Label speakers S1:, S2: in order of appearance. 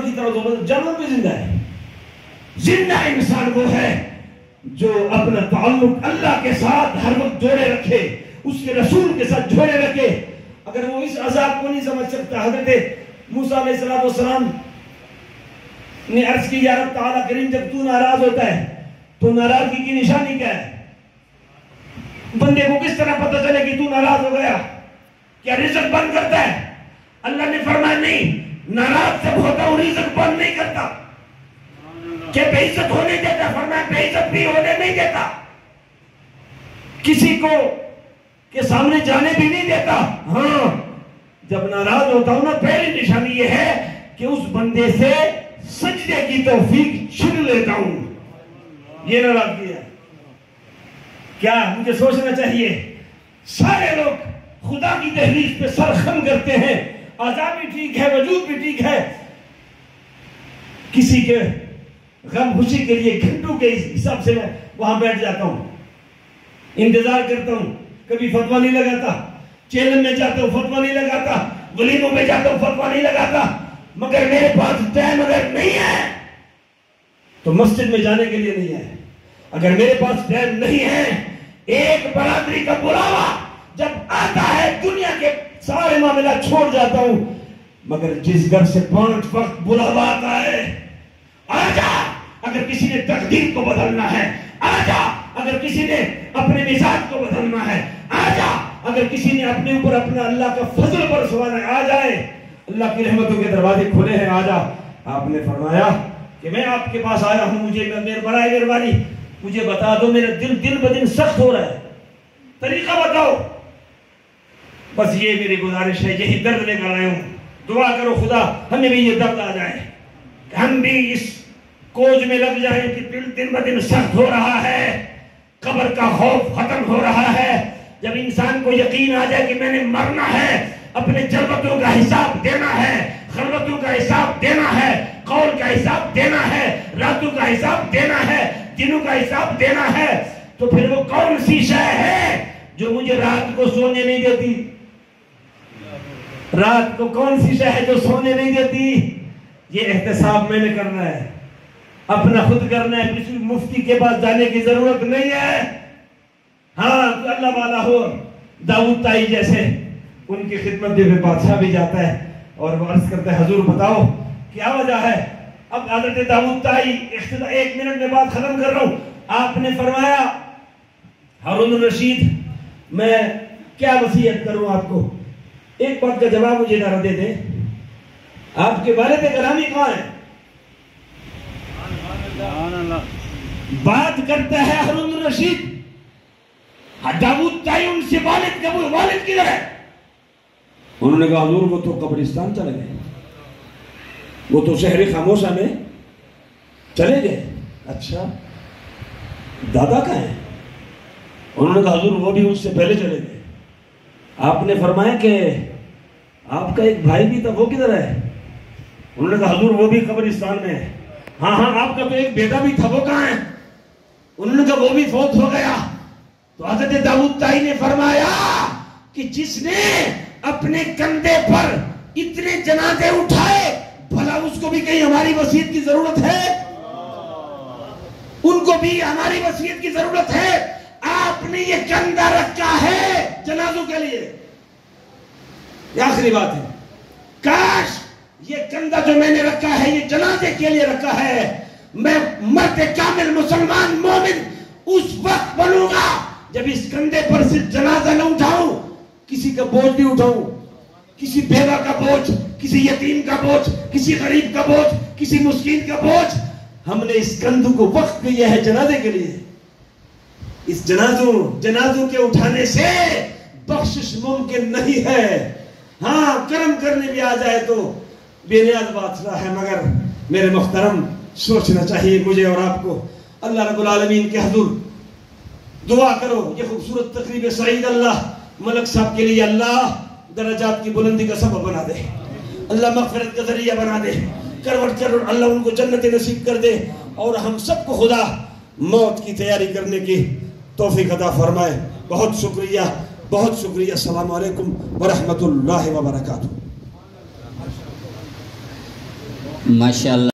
S1: جانور کی طرح تو جانور بھی زندہ ہے۔ زندہ انسان وہ ہے جو اپنا تعلق اللہ کے ساتھ ہر وقت جوڑے رکھے، اس کے رسول کے ساتھ جوڑے رکھے۔ اگر وہ اس عذاب کو نہیں سمجھ سکتا، حضرت موسیٰ علیہ السلام والسلام نے عرض کی، یا رب تعالیٰ، کریم جب تو ناراض ہوتا ہے، تو ناراضگی کی نشانی کیا ہے؟ بندے کو کس طرح پتہ چلے کہ تو ناراض ہو گیا؟ کیا رزق بند کرتا ہے؟ اللہ نے فرمایا، نہیں ناراض جب ہوتا ہوں رزق بند نہیں کرتا۔ کہ بے عزت ہونے دیتا، فرمایا بے عزت بھی ہونے نہیں دیتا۔ کسی کو کے سامنے جانے بھی نہیں دیتا۔ ہاں جب ناراض ہوتا ہوں نا، پہلی نشانی یہ ہے کہ اس بندے سے سجدے کی توفیق چھن لیتا ہوں۔ یہ ناراضگی ہے۔ کیا مجھے سوچنا چاہیے؟ سارے لوگ خدا کی تحریر پہ سر خم کرتے ہیں۔ آزادی ٹھیک ہے، وجود بھی ٹھیک ہے۔ کسی کے غم خوشی کے لیے گھنٹوں کے حساب سے میں وہاں بیٹھ جاتا ہوں۔ انتظار کرتا ہوں۔ کبھی فتوا نہیں لگاتا۔ چیلن میں جاتا ہوں فتوا نہیں لگاتا۔ ولیموں میں جاتا ہوں فتوا نہیں لگاتا۔ مگر میرے پاس ٹائم اگر نہیں ہے، تو مسجد میں جانے کے لیے نہیں ہے۔ اگر میرے پاس ٹائم نہیں ہے، ایک برادری کا بلاوا جب آتا سارے معاملہ چھوڑ جاتا ہوں۔ مگر جس گھر سے پانچ وقت بلاوا آتا ہے آجا اگر کسی نے تقدیر کو بدلنا ہے آجا اگر کسی نے اپنے مزاج کو بدلنا ہے آجا اگر کسی نے اپنے اوپر اپنا اللہ کا فضل برسوانا ہے، آ جائے۔ اللہ کی رحمتوں کے دروازے کھلے ہیں آجا آپ نے فرمایا کہ میں آپ کے پاس آیا ہوں، مجھے میرے برائے مہربانی، مجھے بتا دو، میرا دل دن بدن سخت ہو رہا ہے۔ طریقہ بتاؤ۔ بس یہ میری گزارش ہے، یہی درد لے کر آئے ہوں۔ دعا کرو خدا، ہمیں بھی یہ درد آ جائے۔ ہم بھی اس کوج میں لگ جائیں کہ دل دن بدن سخت ہو رہا ہے۔ قبر کا خوف ختم ہو رہا ہے۔ جب انسان کو یقین آ جائے کہ میں نے مرنا ہے، اپنے جربتوں کا حساب دینا ہے، خلوتوں کا حساب دینا ہے، قول کا حساب دینا ہے، راتوں کا حساب دینا ہے، دنوں کا حساب دینا ہے، تو پھر وہ کون سی شے ہے جو مجھے رات کو سونے نہیں دیتی؟ رات کو کون سی شے ہے جو سونے نہیں دیتی؟ یہ احتساب میں نے کرنا ہے۔ اپنا خود کرنا ہے۔ کسی مفتی کے پاس جانے کی ضرورت نہیں ہے۔ ہاں اللہ والا ہو۔ داؤد تائی جیسے۔ ان کی خدمت میں بادشاہ بھی جاتا ہے۔ اور وہ عرض کرتا ہے، حضور بتاؤ، کیا وجہ ہے؟ اب حضرت داؤد تائی ایک منٹ میں بات ختم کر رہا ہوں۔ آپ نے فرمایا، ہارون الرشید، میں کیا وسیعت کروں آپ کو؟ ایک بات کا جواب مجھے نہ دے دیں آپ کے والد گرامی کہاں ہیں؟ بات کرتا ہے ہارون الرشید۔ داؤد تائی ان سے والد کا والد کدھر ہے؟ انہوں نے کہا، حضور، وہ تو قبرستان چلے گئے۔ وہ تو شہر خاموشہ میں چلے گئے۔ اچھا دادا کہاں ہیں؟ انہوں نے کہا، حضور، وہ بھی اس سے پہلے چلے گئے۔ آپ نے فرمایا کہ آپ کا ایک بھائی بھی تھا، وہ کدھر ہے؟ انہوں نے کہا، حضور، وہ بھی قبرستان میں ہے۔ ہاں ہاں آپ کا تو ایک بیٹا بھی تھا، وہ کہاں ہے؟ انہوں نے کہا، وہ بھی فوت ہو گیا۔ تو حضرت داؤد تائی نے فرمایا کہ جس نے اپنے کندھے پر اتنے جنازے اٹھائے، بھلا اس کو بھی کہیں ہماری وسیعت کی ضرورت ہے؟ ان کو بھی ہماری وسیعت کی ضرورت ہے۔ آپ نے یہ کندھا رکھا ہے جنازوں کے لیے۔ یہ آخری بات ہے۔ کاش یہ کندھا جو میں نے رکھا ہے، یہ جنازے کے لیے رکھا ہے۔ میں مرد کامل مسلمان مومن اس وقت بنوں گا جب اس کندھے پر صرف جنازہ نہ اٹھاؤں، کسی کا بوجھ بھی اٹھاؤں۔ کسی بیوہ کا بوجھ، کسی یتیم کا بوجھ، کسی غریب کا بوجھ، کسی مسکین کا بوجھ۔ ہم نے اس کندھو کو وقت کیا ہے جنازے کے لیے۔ اس جنازوں جنازوں کے اٹھانے سے بخشش ممکن نہیں ہے۔ ہاں کرم کرنے بھی آ جائے تو بے نیاز بادشاہ ہے، مگر میرے محترم، سوچنا چاہیے مجھے اور آپ کو۔ اللہ رب العالمین کے حضور، دعا کرو، یہ خوبصورت تقریب سعید اللہ ملک صاحب کے لیے اللہ درجات کی بلندی کا سبب بنا دے۔ اللہ مغفرت کا ذریعہ بنا دے۔ کروٹ کروٹ اللہ ان کو جنت نصیب کر دے۔ اور ہم سب کو خدا موت کی تیاری کرنے کی توفیق عطا فرمائے۔ بہت شکریہ۔ بہت شکریہ السلام علیکم ورحمۃ اللہ وبرکاتہ۔
S2: ماشاء اللہ